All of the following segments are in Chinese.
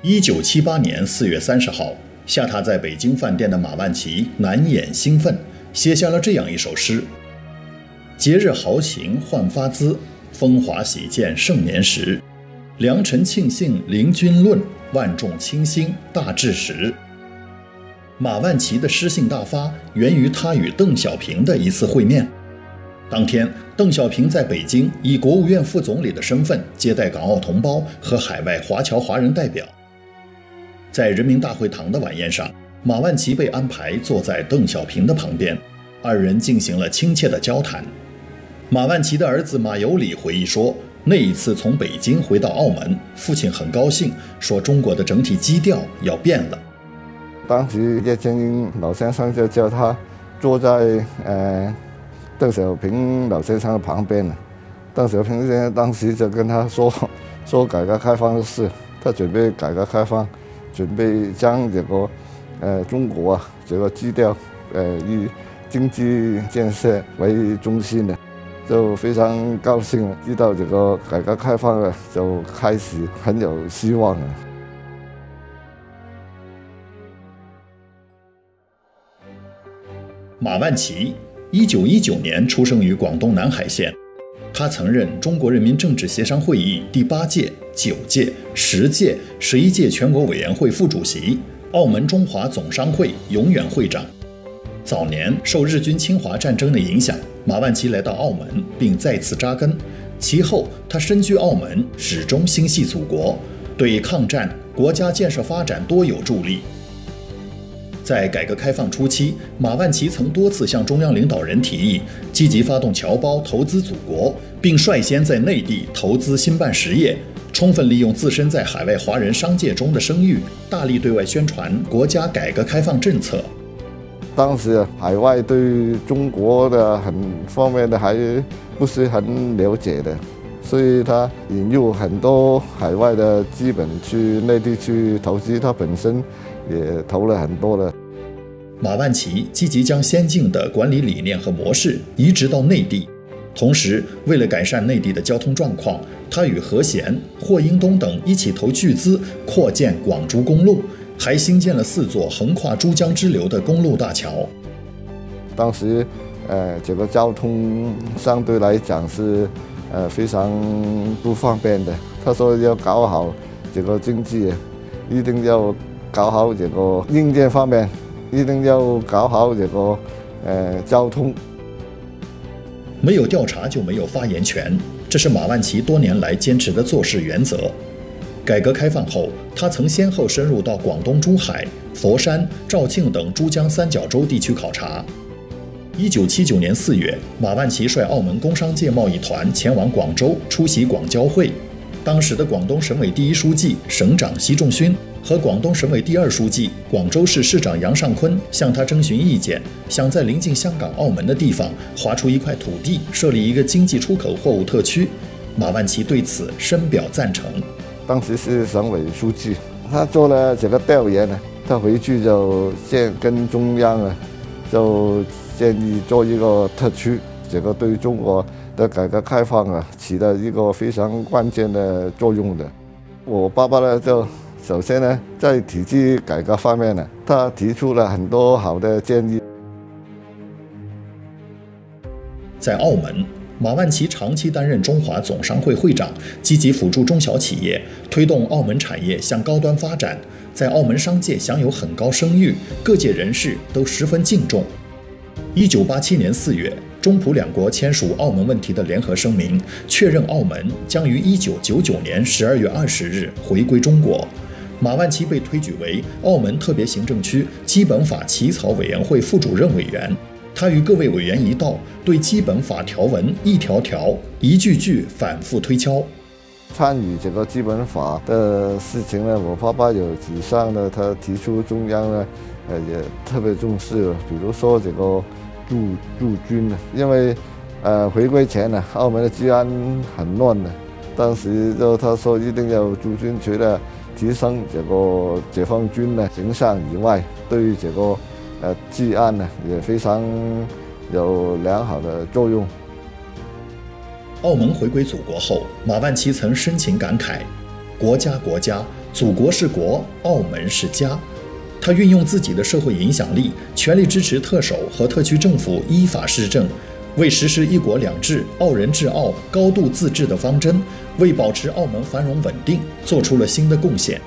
一九七八年四月三十号，下榻在北京饭店的马万祺难掩兴奋，写下了这样一首诗：“节日豪情焕发姿，风华喜见盛年时。良辰庆幸临君论，万众倾心大志时。”马万祺的诗性大发，源于他与邓小平的一次会面。当天，邓小平在北京以国务院副总理的身份接待港澳同胞和海外华侨华人代表。在人民大会堂的晚宴上，马万祺被安排坐在邓小平的旁边，二人进行了亲切的交谈。马万祺的儿子马有礼回忆说：“那一次从北京回到澳门，父亲很高兴，说中国的整体基调要变了。”当时叶剑英老先生就叫他坐在呃邓小平老先生的旁边了。邓小平先生当时就跟他说说改革开放的事，他准备改革开放。准备将这个，呃，中国啊，这个基调，呃，以经济建设为中心的，就非常高兴，知道这个改革开放了，就开始很有希望了。马万祺，一九一九年出生于广东南海县。他曾任中国人民政治协商会议第八届、九届、十届、十一届全国委员会副主席，澳门中华总商会永远会长。早年受日军侵华战争的影响，马万祺来到澳门并再次扎根。其后，他身居澳门，始终心系祖国，对抗战、国家建设发展多有助力。在改革开放初期，马万祺曾多次向中央领导人提议，积极发动侨胞投资祖国，并率先在内地投资兴办实业，充分利用自身在海外华人商界中的声誉，大力对外宣传国家改革开放政策。当时海外对中国的很方面的还不是很了解的，所以他引入很多海外的资本去内地去投资，他本身也投了很多了。马万祺积极将先进的管理理念和模式移植到内地，同时为了改善内地的交通状况，他与何贤、霍英东等一起投巨资扩建广珠公路，还兴建了四座横跨珠江支流的公路大桥。当时，呃，这个交通相对来讲是，呃，非常不方便的。他说要搞好这个经济，一定要搞好这个硬件方面。一定要搞好这个呃交通。没有调查就没有发言权，这是马万祺多年来坚持的做事原则。改革开放后，他曾先后深入到广东珠海、佛山、肇庆等珠江三角洲地区考察。一九七九年四月，马万祺率澳门工商界贸易团前往广州出席广交会，当时的广东省委第一书记、省长习仲勋。和广东省委第二书记、广州市市长杨尚昆向他征询意见，想在临近香港、澳门的地方划出一块土地，设立一个经济出口货物特区。马万祺对此深表赞成。当时是省委书记，他做了这个调研呢，他回去就建跟中央啊，就建议做一个特区，这个对中国的改革开放啊起到一个非常关键的作用的。我爸爸呢就。首先呢，在体制改革方面呢，他提出了很多好的建议。在澳门，马万祺长期担任中华总商会会长，积极辅助中小企业，推动澳门产业向高端发展，在澳门商界享有很高声誉，各界人士都十分敬重。一九八七年四月，中葡两国签署澳门问题的联合声明，确认澳门将于一九九九年十二月二十日回归中国。马万祺被推举为澳门特别行政区基本法起草委员会副主任委员。他与各位委员一道，对基本法条文一条条、一句句反复推敲。参与这个基本法的事情呢，我爸爸有几项呢，他提出中央呢，呃，也特别重视。比如说这个驻驻军呢，因为呃回归前呢，澳门的治安很乱的，当时就他说一定要驻军，除了提升这个解放军的形象以外，对于这个呃治安呢也非常有良好的作用。澳门回归祖国后，马万祺曾深情感慨：“国家国家，祖国是国，澳门是家。他运用自己的社会影响力，全力支持特首和特区政府依法施政，为实施“一国两制”、澳人治澳、高度自治的方针，为保持澳门繁荣稳定，做出了新的贡献。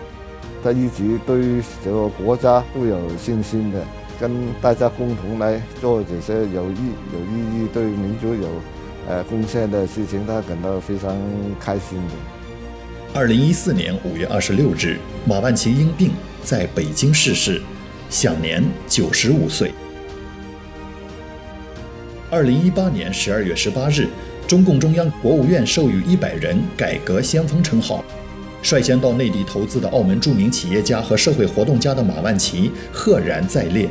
他一直对这个国家都有信心的，跟大家共同来做这些有意有意义、对民族有呃贡献的事情，他感到非常开心的。二零一四年五月二十六日，马万祺因病在北京逝世，享年九十五岁。二零一八年十二月十八日，中共中央、国务院授予一百人改革先锋称号。率先到内地投资的澳门著名企业家和社会活动家的马万祺赫然在列。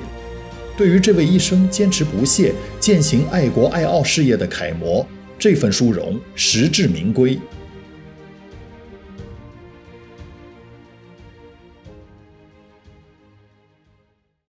对于这位一生坚持不懈践行爱国爱澳事业的楷模，这份殊荣实至名归。